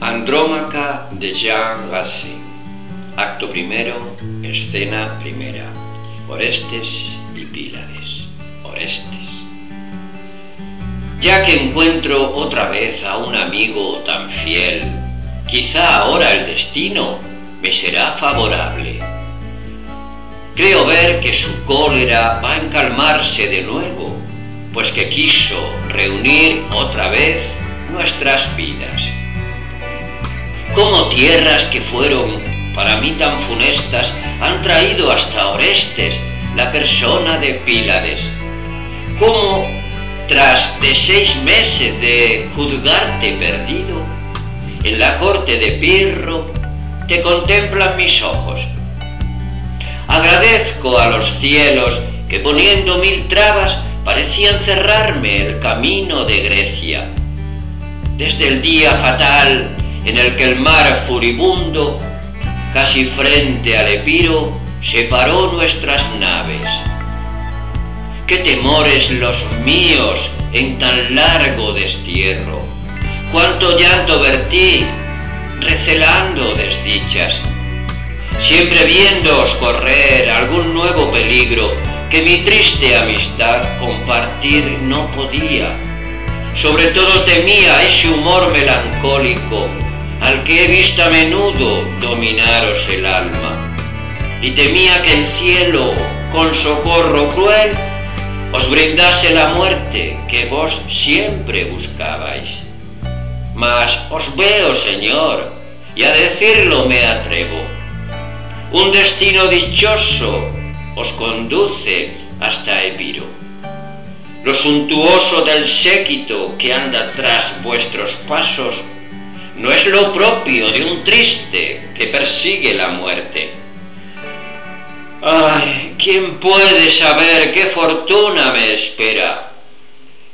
Andrómaca de Jean Racine. Acto primero, escena primera. Orestes y Pílades. Orestes. Ya que encuentro otra vez a un amigo tan fiel, quizá ahora el destino me será favorable. Creo ver que su cólera va a encalmarse de nuevo, pues que quiso reunir otra vez nuestras vidas. Como tierras que fueron para mí tan funestas han traído hasta Orestes la persona de Pílades. Como tras de seis meses de juzgarte perdido, en la corte de Pirro te contemplan mis ojos. Agradezco a los cielos que poniendo mil trabas parecían cerrarme el camino de Grecia. Desde el día fatal en el que el mar furibundo, casi frente al Epiro, separó nuestras naves. Qué temores los míos en tan largo destierro, cuánto llanto vertí, recelando desdichas, siempre viéndoos correr algún nuevo peligro que mi triste amistad compartir no podía. Sobre todo temía ese humor melancólico al que he visto a menudo dominaros el alma, y temía que el cielo, con socorro cruel, os brindase la muerte que vos siempre buscabais. Mas os veo, Señor, y a decirlo me atrevo. Un destino dichoso os conduce hasta Epiro. Lo suntuoso del séquito que anda tras vuestros pasos no es lo propio de un triste que persigue la muerte. Ay, ¿quién puede saber qué fortuna me espera?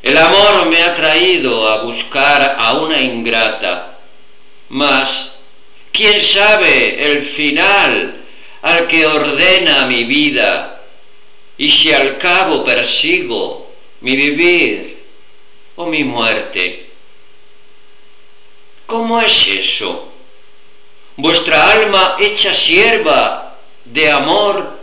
El amor me ha traído a buscar a una ingrata, mas ¿quién sabe el final al que ordena mi vida y si al cabo persigo mi vivir o mi muerte? ¿Cómo es eso? Vuestra alma hecha sierva de amor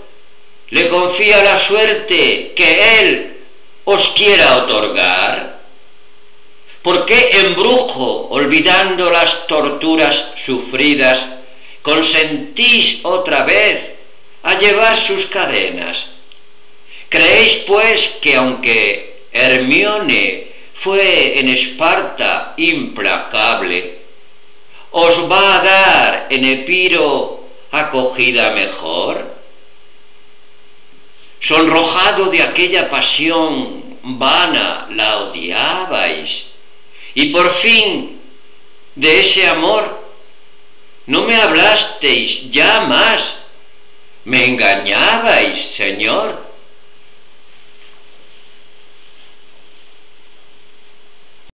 le confía la suerte que Él os quiera otorgar. ¿Por qué embrujo, olvidando las torturas sufridas, consentís otra vez a llevar sus cadenas? ¿Creéis pues que aunque Hermione fue en Esparta implacable, os va a dar en Epiro acogida mejor? Sonrojado de aquella pasión vana la odiabais y por fin de ese amor no me hablasteis ya más, me engañabais, Señor